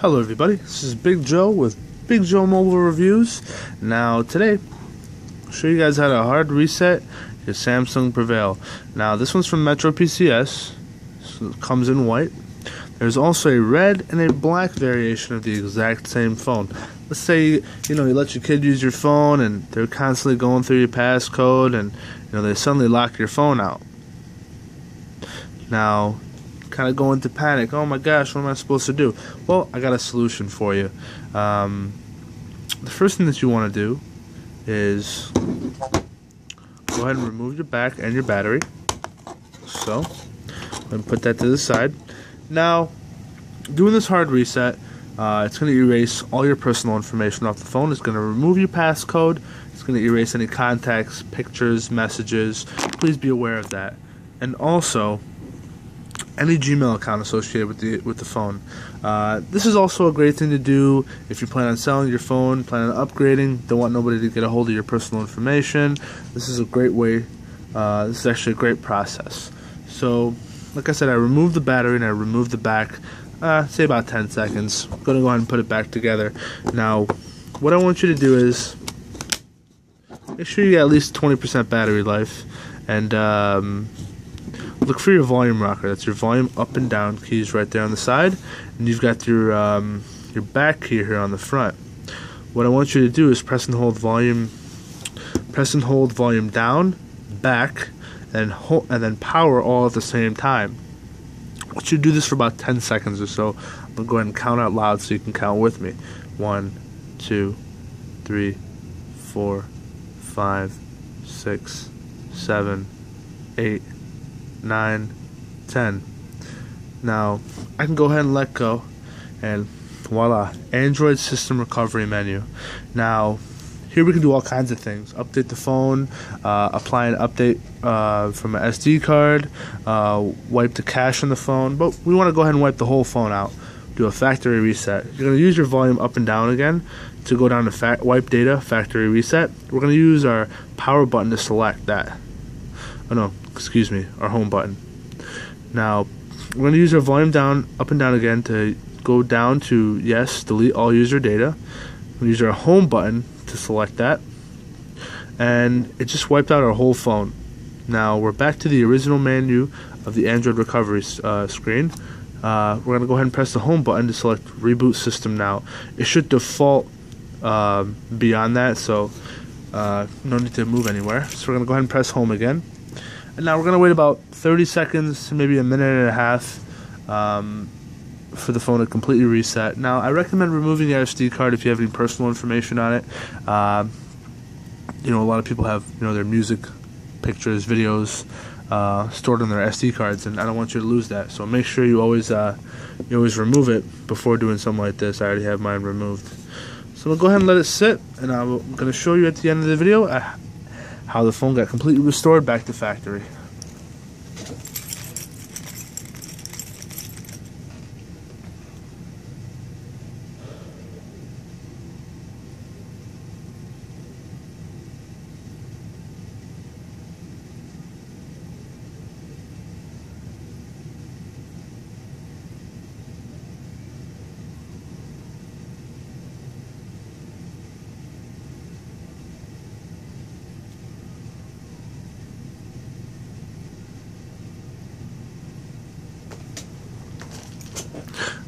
Hello everybody, this is Big Joe with Big Joe Mobile Reviews. Now today, I'll show you guys how to hard reset your Samsung Prevail. Now this one's from Metro PCS, so it comes in white. There's also a red and a black variation of the exact same phone. Let's say you know you let your kid use your phone and they're constantly going through your passcode and you know they suddenly lock your phone out. Now kind of go into panic. Oh my gosh, what am I supposed to do? Well, I got a solution for you. Um, the first thing that you want to do is go ahead and remove your back and your battery. So, and put that to the side. Now, doing this hard reset, uh, it's going to erase all your personal information off the phone. It's going to remove your passcode. It's going to erase any contacts, pictures, messages. Please be aware of that. And also, any Gmail account associated with the with the phone. Uh, this is also a great thing to do if you plan on selling your phone, plan on upgrading, don't want nobody to get a hold of your personal information. This is a great way. Uh, this is actually a great process. So, like I said, I removed the battery and I removed the back. Uh, say about 10 seconds. I'm gonna go ahead and put it back together. Now, what I want you to do is make sure you get at least 20% battery life, and um, look for your volume rocker. That's your volume up and down keys right there on the side, and you've got your um, your back key here on the front. What I want you to do is press and hold volume, press and hold volume down, back, and hold, and then power all at the same time. I want you to do this for about 10 seconds or so. I'm gonna go ahead and count out loud so you can count with me. One, two, three, four, five, six, seven, eight. 9, 10. Now, I can go ahead and let go, and voila, Android System Recovery menu. Now, here we can do all kinds of things. Update the phone, uh, apply an update uh, from an SD card, uh, wipe the cache on the phone, but we want to go ahead and wipe the whole phone out. Do a factory reset. You're going to use your volume up and down again to go down to wipe data, factory reset. We're going to use our power button to select that. Oh no, excuse me, our home button. Now, we're going to use our volume down, up and down again to go down to yes, delete all user data. We use our home button to select that. And it just wiped out our whole phone. Now we're back to the original menu of the Android recovery uh, screen. Uh, we're going to go ahead and press the home button to select reboot system now. It should default uh, beyond that, so uh, no need to move anywhere. So we're going to go ahead and press home again. And now we're going to wait about 30 seconds, maybe a minute and a half, um, for the phone to completely reset. Now, I recommend removing the SD card if you have any personal information on it. Uh, you know, a lot of people have you know their music, pictures, videos uh, stored on their SD cards, and I don't want you to lose that. So make sure you always uh, you always remove it before doing something like this. I already have mine removed. So we'll go ahead and let it sit, and I'm going to show you at the end of the video uh, how the phone got completely restored back to factory.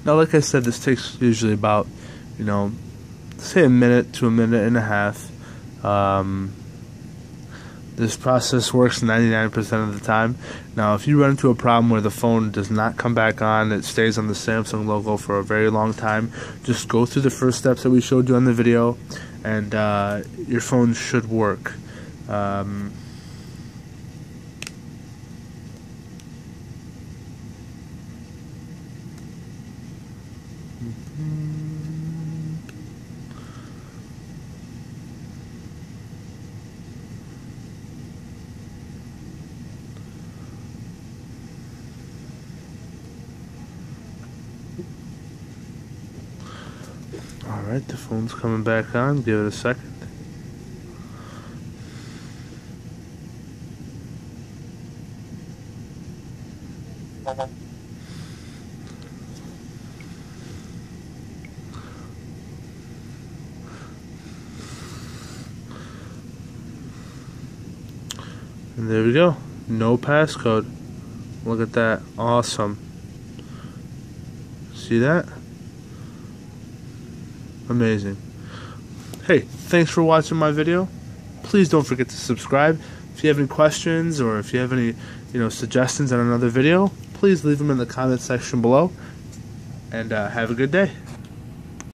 Now, like I said, this takes usually about, you know, say a minute to a minute and a half. Um, this process works 99% of the time. Now, if you run into a problem where the phone does not come back on, it stays on the Samsung logo for a very long time, just go through the first steps that we showed you on the video, and uh, your phone should work. Um, Mm-hmm. Alright, the phone's coming back on. Give it a second. Uh-huh. And there we go. No passcode. Look at that. Awesome. See that? Amazing. Hey, thanks for watching my video. Please don't forget to subscribe. If you have any questions or if you have any, you know, suggestions on another video, please leave them in the comment section below. And uh, have a good day.